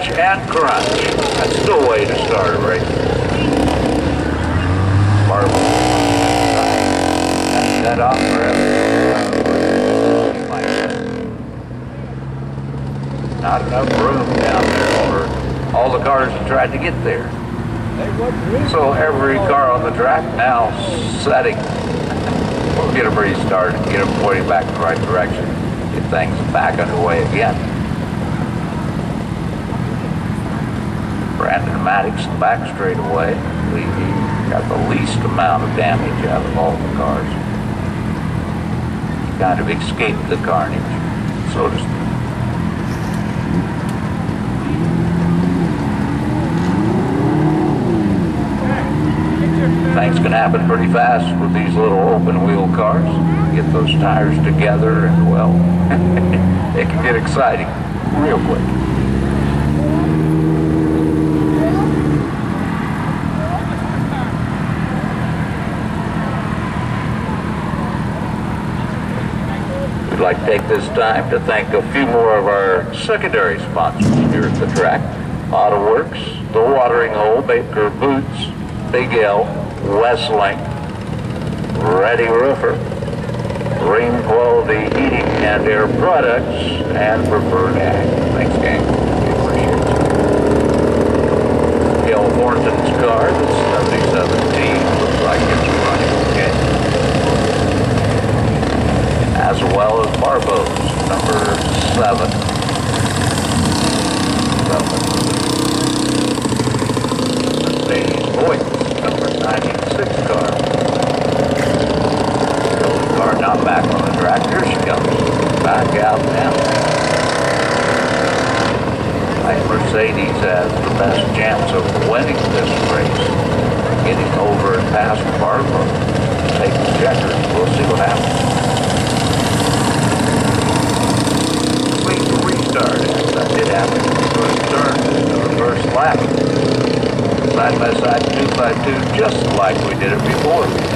crash, and crunch. That's the way to start a race. Marvel. That off forever. Not enough room down there for all the cars that tried to get there. So every car on the track now setting. We'll get them restarted, get them pointing back in the right direction, get things back underway again. Brandon Maddox, the back straightaway, he got the least amount of damage out of all the cars. He kind of escaped the carnage, so to speak. Things can happen pretty fast with these little open wheel cars. Get those tires together and well, it can get exciting real quick. Like to take this time to thank a few more of our secondary sponsors here at the track. AutoWorks, The Watering Hole, Baker Boots, Big L, Westlink, Ready Roofer, Green Quality Heating and Air Products, and Preferred Ag. Thanks, gang. We appreciate it. Gail Thornton's car, the 7017, 7. Mercedes Voigt, number 96 car. The car not back on the track. Here she comes. Back out now. I Mercedes has the best chance of winning this race. Getting over and past Barbo. Take the checkers. We'll see what happens. Wait to restart. That did happen. First turn, or first lap side by side, two by two, just like we did it before.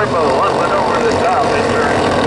Finishing in second place. Mercedes Voigt in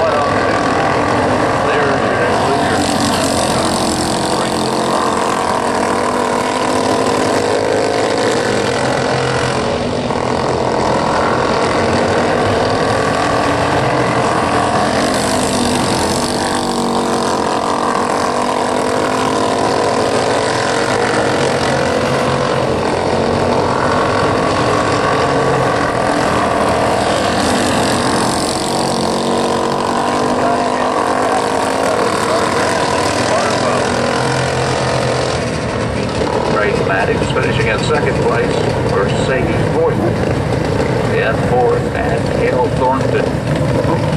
fourth, and Gail Thornton. Gail actually finished in fourth. Mercedes finished in